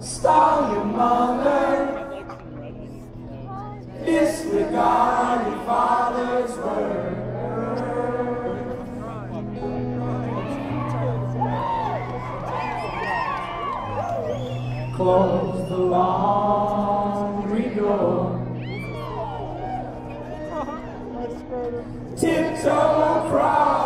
Stall your mother. Disregard your father's word. Close the laundry door. Tiptoe across.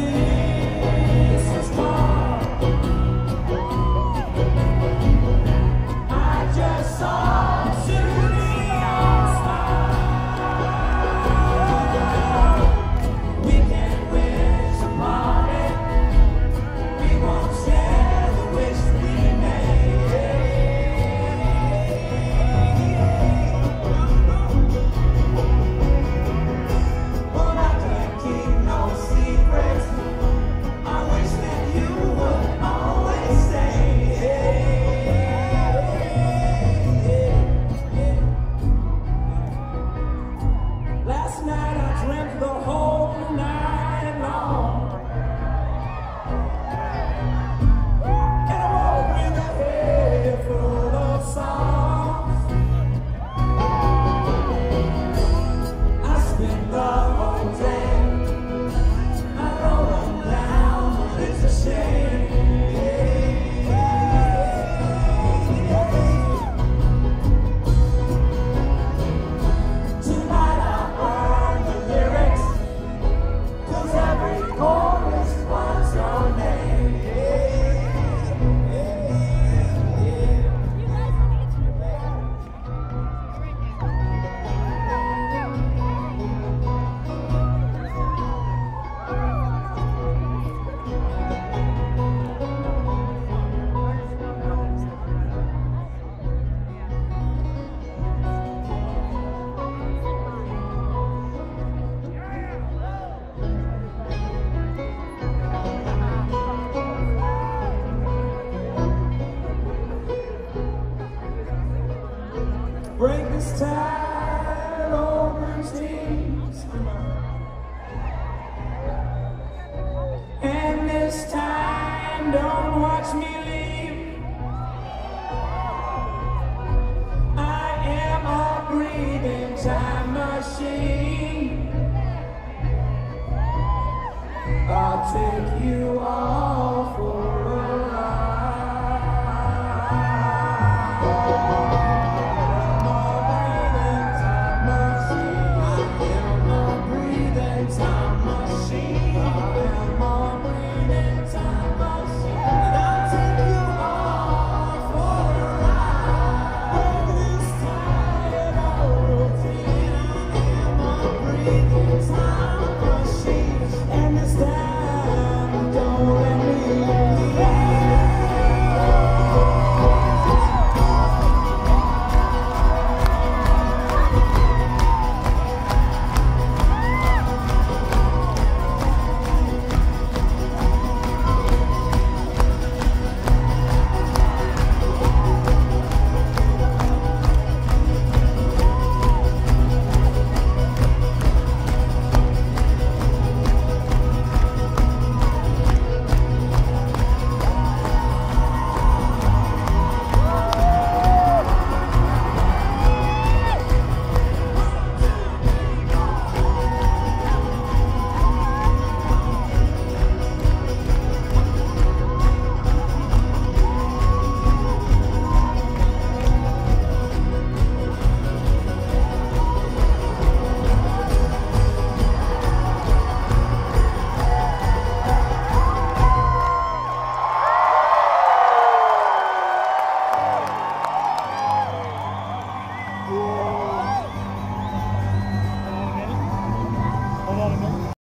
Amen. Break this tide over his. And this time, don't watch me leave. I am a breathing time machine. I'll take you on.